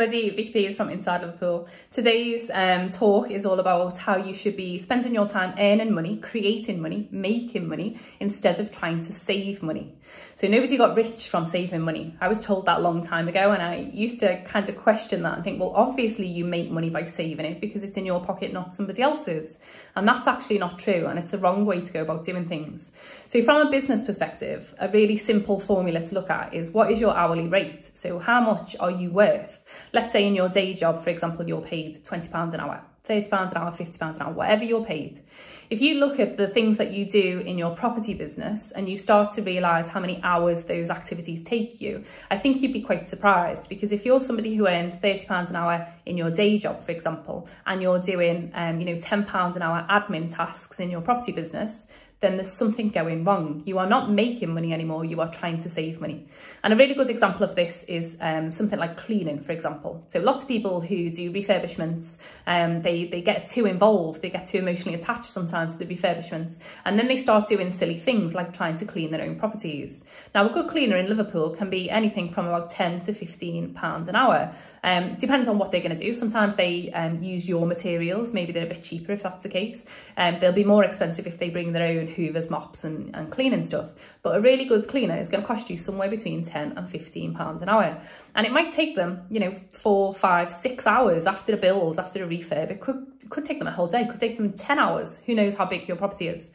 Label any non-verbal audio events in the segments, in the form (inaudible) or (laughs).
everybody, Vicki Peers from Inside Liverpool. Today's um, talk is all about how you should be spending your time earning money, creating money, making money, instead of trying to save money. So nobody got rich from saving money. I was told that a long time ago and I used to kind of question that and think, well, obviously you make money by saving it because it's in your pocket, not somebody else's. And that's actually not true and it's the wrong way to go about doing things. So from a business perspective, a really simple formula to look at is what is your hourly rate? So how much are you worth? Let's say in your day job, for example, you're paid £20 an hour, £30 an hour, £50 an hour, whatever you're paid. If you look at the things that you do in your property business and you start to realise how many hours those activities take you, I think you'd be quite surprised because if you're somebody who earns £30 an hour in your day job, for example, and you're doing, um, you know, £10 an hour admin tasks in your property business, then there's something going wrong. You are not making money anymore, you are trying to save money. And a really good example of this is um, something like cleaning, for example. So lots of people who do refurbishments, um, they, they get too involved, they get too emotionally attached sometimes to the refurbishments, and then they start doing silly things like trying to clean their own properties. Now, a good cleaner in Liverpool can be anything from about 10 to 15 pounds an hour. Um, depends on what they're going to do. Sometimes they um, use your materials, maybe they're a bit cheaper if that's the case. Um, they'll be more expensive if they bring their own hoovers, mops and, and cleaning stuff. But a really good cleaner is going to cost you somewhere between 10 and 15 pounds an hour. And it might take them, you know, four, five, six hours after the build, after the refurb. It could, could take them a whole day, it could take them 10 hours. Who knows how big your property is.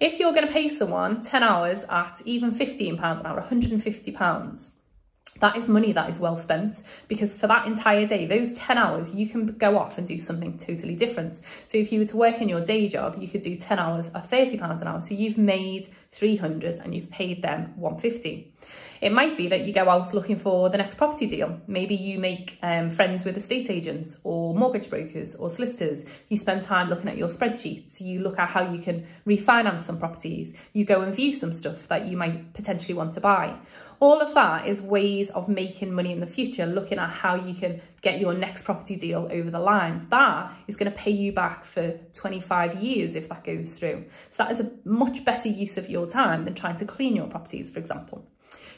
If you're going to pay someone 10 hours at even 15 pounds an hour, 150 pounds, that is money that is well spent because for that entire day, those 10 hours, you can go off and do something totally different. So if you were to work in your day job, you could do 10 hours at 30 pounds an hour. So you've made 300 and you've paid them 150. It might be that you go out looking for the next property deal. Maybe you make um, friends with estate agents or mortgage brokers or solicitors. You spend time looking at your spreadsheets. You look at how you can refinance some properties. You go and view some stuff that you might potentially want to buy. All of that is ways of making money in the future, looking at how you can get your next property deal over the line. That is going to pay you back for 25 years if that goes through. So that is a much better use of your time than trying to clean your properties, for example.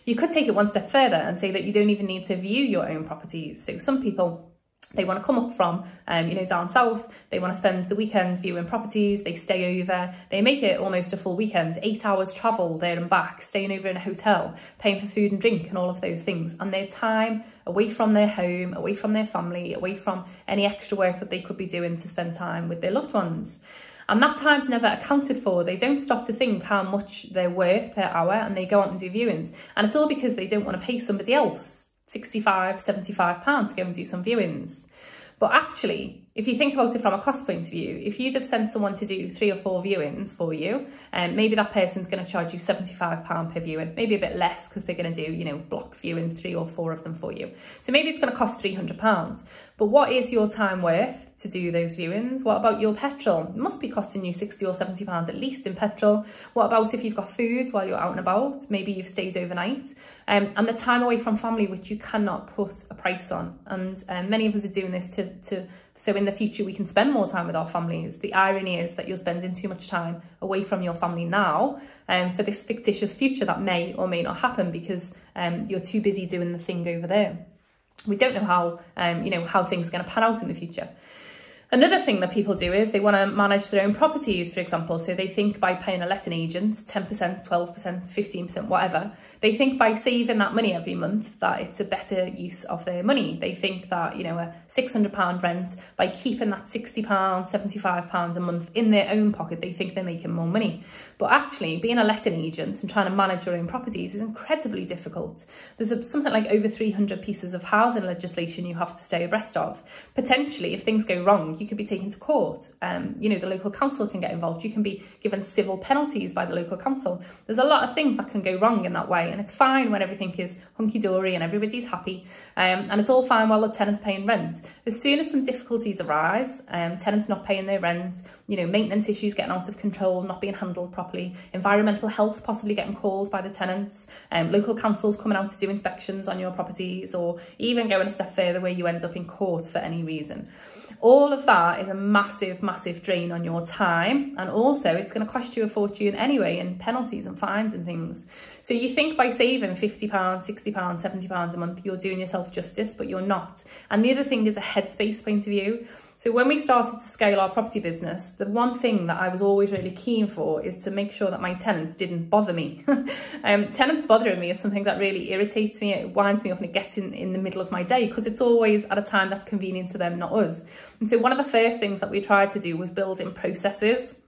You could take it one step further and say that you don't even need to view your own properties. So some people they want to come up from, um, you know, down south. They want to spend the weekends viewing properties. They stay over. They make it almost a full weekend, eight hours travel there and back, staying over in a hotel, paying for food and drink and all of those things. And their time away from their home, away from their family, away from any extra work that they could be doing to spend time with their loved ones. And that time's never accounted for. They don't stop to think how much they're worth per hour and they go out and do viewings. And it's all because they don't want to pay somebody else 65, 75 pounds to go and do some viewings. But actually, if you think about it from a cost point of view, if you'd have sent someone to do three or four viewings for you, and um, maybe that person's going to charge you £75 per viewing, maybe a bit less because they're going to do, you know, block viewings, three or four of them for you. So maybe it's going to cost £300. But what is your time worth to do those viewings? What about your petrol? It must be costing you 60 or £70 at least in petrol. What about if you've got food while you're out and about? Maybe you've stayed overnight. Um, and the time away from family, which you cannot put a price on. And um, many of us are doing this to, to so in the future, we can spend more time with our families. The irony is that you're spending too much time away from your family now um, for this fictitious future that may or may not happen because um, you're too busy doing the thing over there. We don't know how, um, you know, how things are going to pan out in the future. Another thing that people do is they want to manage their own properties, for example. So they think by paying a letting agent, 10%, 12%, 15%, whatever, they think by saving that money every month that it's a better use of their money. They think that, you know, a £600 rent, by keeping that £60, £75 a month in their own pocket, they think they're making more money. But actually, being a letting agent and trying to manage your own properties is incredibly difficult. There's something like over 300 pieces of housing legislation you have to stay abreast of. Potentially, if things go wrong, you could be taken to court. Um, you know, the local council can get involved. You can be given civil penalties by the local council. There's a lot of things that can go wrong in that way. And it's fine when everything is hunky-dory and everybody's happy. Um, and it's all fine while the tenant's paying rent. As soon as some difficulties arise, um, tenants not paying their rent, you know, maintenance issues getting out of control, not being handled properly, environmental health possibly getting called by the tenants, um, local councils coming out to do inspections on your properties, or even going a step further where you end up in court for any reason. All of that is a massive, massive drain on your time. And also it's going to cost you a fortune anyway in penalties and fines and things. So you think by saving £50, £60, £70 a month, you're doing yourself justice, but you're not. And the other thing is a headspace point of view. So when we started to scale our property business, the one thing that I was always really keen for is to make sure that my tenants didn't bother me. (laughs) um, tenants bothering me is something that really irritates me, it winds me up and it gets in, in the middle of my day because it's always at a time that's convenient to them, not us. And so one of the first things that we tried to do was build in processes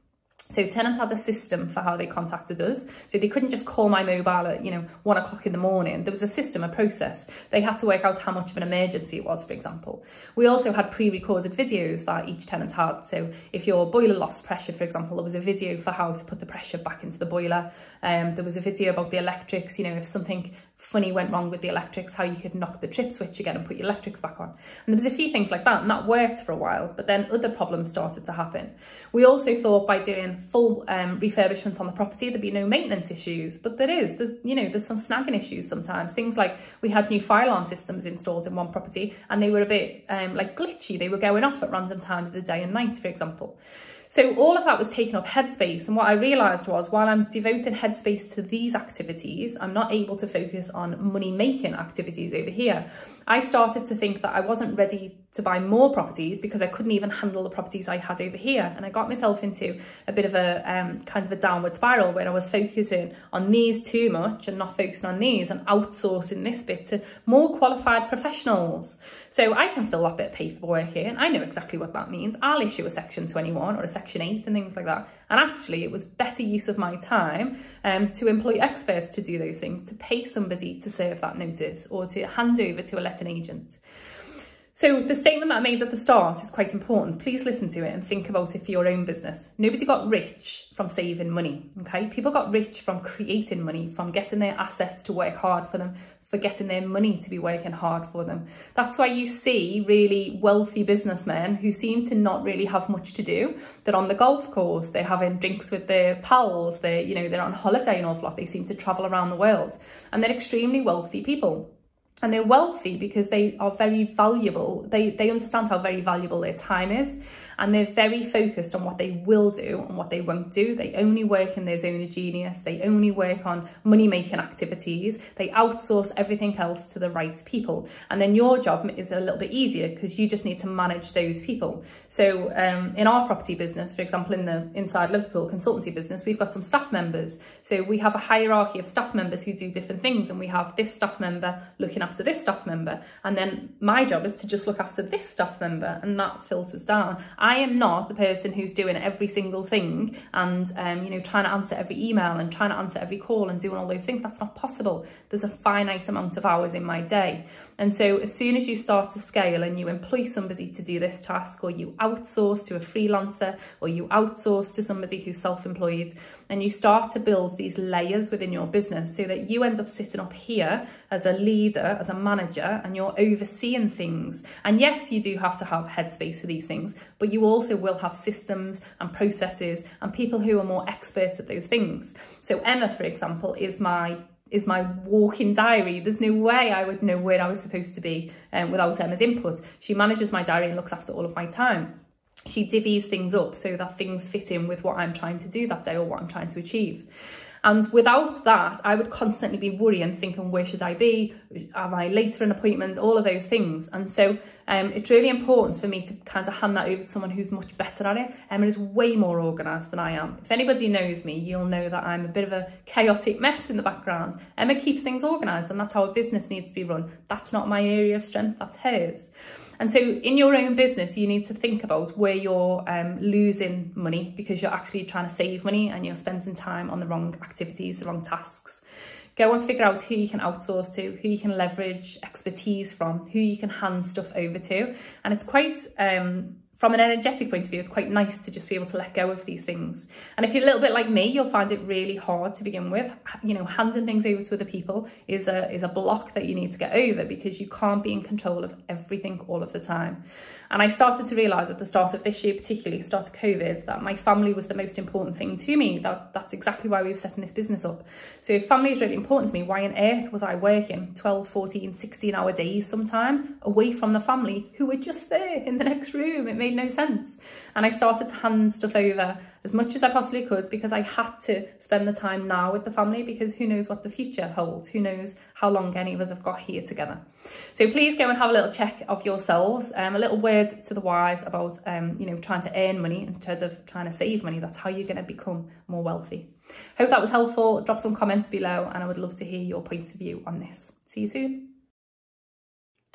so tenants had a system for how they contacted us. So they couldn't just call my mobile at, you know, one o'clock in the morning. There was a system, a process. They had to work out how much of an emergency it was, for example. We also had pre-recorded videos that each tenant had. So if your boiler lost pressure, for example, there was a video for how to put the pressure back into the boiler. Um, there was a video about the electrics, you know, if something funny went wrong with the electrics, how you could knock the trip switch again and put your electrics back on. And there was a few things like that, and that worked for a while, but then other problems started to happen. We also thought by doing full um, refurbishments on the property, there'd be no maintenance issues, but there is. There's, you know, there's some snagging issues sometimes. Things like we had new fire alarm systems installed in one property, and they were a bit um, like glitchy. They were going off at random times of the day and night, for example. So all of that was taking up headspace. And what I realised was while I'm devoting headspace to these activities, I'm not able to focus on money making activities over here. I started to think that I wasn't ready to buy more properties because I couldn't even handle the properties I had over here. And I got myself into a bit of a um, kind of a downward spiral where I was focusing on these too much and not focusing on these and outsourcing this bit to more qualified professionals. So I can fill that bit of paperwork in. I know exactly what that means. I'll issue a section 21 or a section 8 and things like that. And actually it was better use of my time um, to employ experts to do those things, to pay somebody to serve that notice or to hand over to a letting agent. So the statement that I made at the start is quite important. Please listen to it and think about it for your own business. Nobody got rich from saving money, okay? People got rich from creating money, from getting their assets to work hard for them, for getting their money to be working hard for them. That's why you see really wealthy businessmen who seem to not really have much to do. They're on the golf course, they're having drinks with their pals, they're, you know, they're on holiday an awful lot. They seem to travel around the world and they're extremely wealthy people and they're wealthy because they are very valuable. They, they understand how very valuable their time is and they're very focused on what they will do and what they won't do. They only work in their zone of genius. They only work on money making activities. They outsource everything else to the right people. And then your job is a little bit easier because you just need to manage those people. So um, in our property business, for example, in the Inside Liverpool consultancy business, we've got some staff members. So we have a hierarchy of staff members who do different things and we have this staff member looking after this staff member. And then my job is to just look after this staff member and that filters down. I am not the person who's doing every single thing and, um, you know, trying to answer every email and trying to answer every call and doing all those things. That's not possible. There's a finite amount of hours in my day. And so as soon as you start to scale and you employ somebody to do this task or you outsource to a freelancer or you outsource to somebody who's self-employed and you start to build these layers within your business so that you end up sitting up here as a leader, as a manager, and you're overseeing things. And yes, you do have to have headspace for these things, but you also will have systems and processes and people who are more experts at those things. So Emma, for example, is my is my walking diary. There's no way I would know where I was supposed to be um, without Emma's input. She manages my diary and looks after all of my time she divvies things up so that things fit in with what I'm trying to do that day or what I'm trying to achieve. And without that, I would constantly be worrying, thinking, where should I be? Am I late for an appointment? All of those things. And so um, it's really important for me to kind of hand that over to someone who's much better at it. Emma is way more organised than I am. If anybody knows me, you'll know that I'm a bit of a chaotic mess in the background. Emma keeps things organised and that's how a business needs to be run. That's not my area of strength, that's hers. And so in your own business, you need to think about where you're um, losing money because you're actually trying to save money and you're spending time on the wrong activities, the wrong tasks. Go and figure out who you can outsource to, who you can leverage expertise from, who you can hand stuff over to. And it's quite um, from an energetic point of view, it's quite nice to just be able to let go of these things. And if you're a little bit like me, you'll find it really hard to begin with. You know, handing things over to other people is a, is a block that you need to get over because you can't be in control of everything all of the time. And I started to realise at the start of this year, particularly start of COVID, that my family was the most important thing to me. That, that's exactly why we were setting this business up. So if family is really important to me, why on earth was I working 12, 14, 16 hour days sometimes away from the family who were just there in the next room? It made no sense. And I started to hand stuff over as much as I possibly could because I had to spend the time now with the family because who knows what the future holds, who knows how long any of us have got here together. So please go and have a little check of yourselves, um, a little word to the wise about, um, you know, trying to earn money instead of trying to save money. That's how you're going to become more wealthy. Hope that was helpful. Drop some comments below and I would love to hear your point of view on this. See you soon.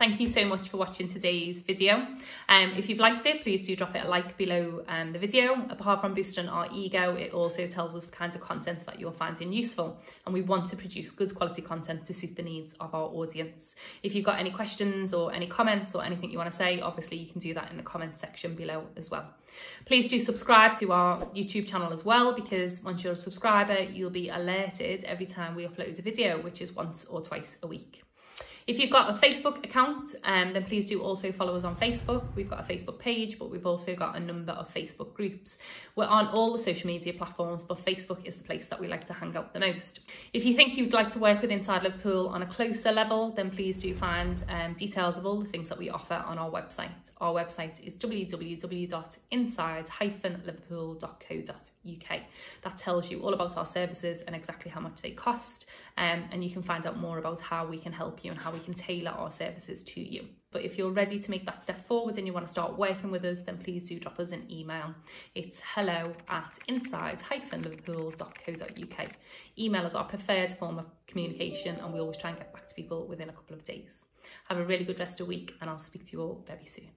Thank you so much for watching today's video. Um, if you've liked it, please do drop it a like below um, the video. Apart from boosting our ego, it also tells us the kinds of content that you're finding useful. And we want to produce good quality content to suit the needs of our audience. If you've got any questions or any comments or anything you want to say, obviously you can do that in the comment section below as well. Please do subscribe to our YouTube channel as well because once you're a subscriber, you'll be alerted every time we upload a video, which is once or twice a week. If you've got a Facebook account, um, then please do also follow us on Facebook. We've got a Facebook page, but we've also got a number of Facebook groups. We're on all the social media platforms, but Facebook is the place that we like to hang out the most. If you think you'd like to work with Inside Liverpool on a closer level, then please do find um, details of all the things that we offer on our website. Our website is www.inside-liverpool.co.uk. That tells you all about our services and exactly how much they cost, um, and you can find out more about how we can help you and how we can tailor our services to you. But if you're ready to make that step forward and you want to start working with us, then please do drop us an email. It's hello at inside-liverpool.co.uk. Email is our preferred form of communication and we always try and get back to people within a couple of days. Have a really good rest of the week and I'll speak to you all very soon.